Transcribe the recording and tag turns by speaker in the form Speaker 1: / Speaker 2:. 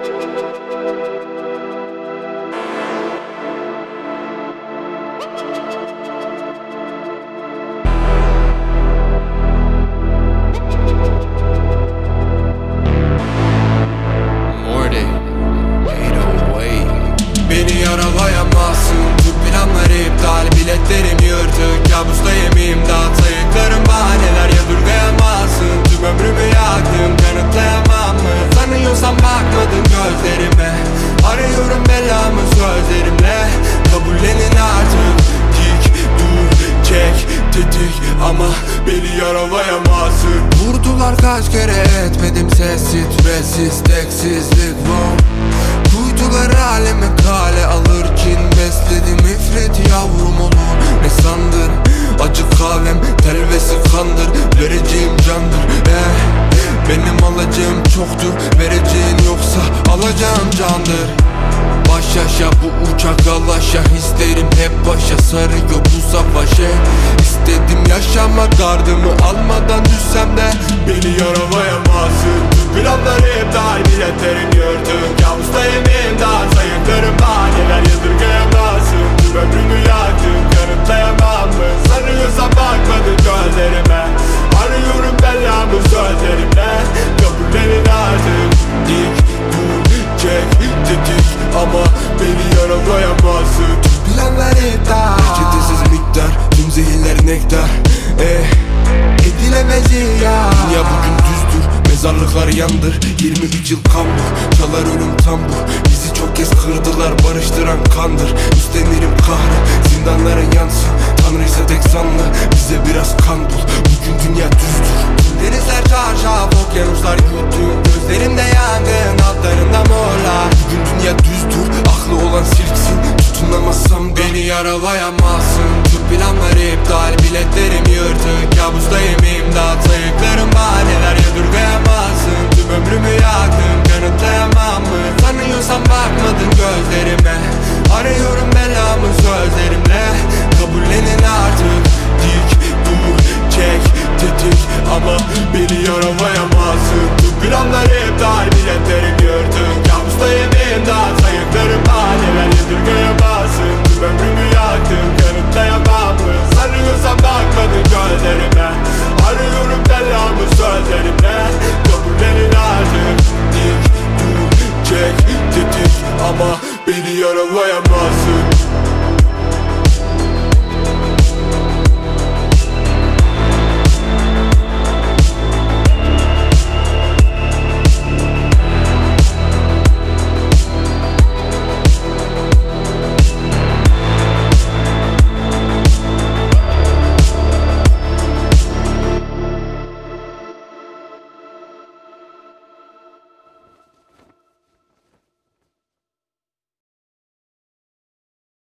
Speaker 1: Morty 808 Beni yaralayamazsın Tüm planlar iptal. Biletlerim beni yaralayamazsın Vurdular kaç kere etmedim ses Stressiz teksizlik wow. Kuytular alemi kale alır kin Besledim ifrit yavrum olur Ne sandın acı kahvem telvesi kandır Vereceğim candır. Eh Benim alacağım çoktur Vereceğin yoksa alacağım candır. Baş aşağı bu uçak alaşa Hislerim hep başa sarıyor bu savaşı Yaşamak gardımı almadan düşsem de Beni yaralayamazsın Tüm planlar iptal biletlerim yırtık. Kabustayım imdat sayıklarım bahaneler Yadırgayamazsın Tüm ömrümü yaktım kanıtlayamam mı? Sanıyorsan bakmadın gözlerime. Arıyorum belamı sözlerimle. Kabullenin artık. Dik dur çek tetik. Ama beni yaralayamazsın planlar iptal Reçetesiz miktar Tüm zehirler nektar Eh Edilemez ya. Dünya bugün düzdür Mezarlıklar yandır. 23 yıl kan bu Çalar ölüm tam bu Bizi çok kez kırdılar Barıştıran kandır. Üstlenirim kahrı Zindanlara yansın Tanrı ise tek sanlı Bize biraz kan Tutunamazsam Beni yaralayamazsın. Tüm planlar iptal Biletlerim yırtık. Kabustayım imdat Sayıklarım bahaneler Yadırgayamazsın? Tüm ömrümü yaktım Kanıtlayamam mı? Sanıyorsan bakmadın gözlerime. Arıyorum belamı sözlerimle. Kabullenin artık era lá a message